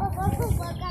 我我我我干。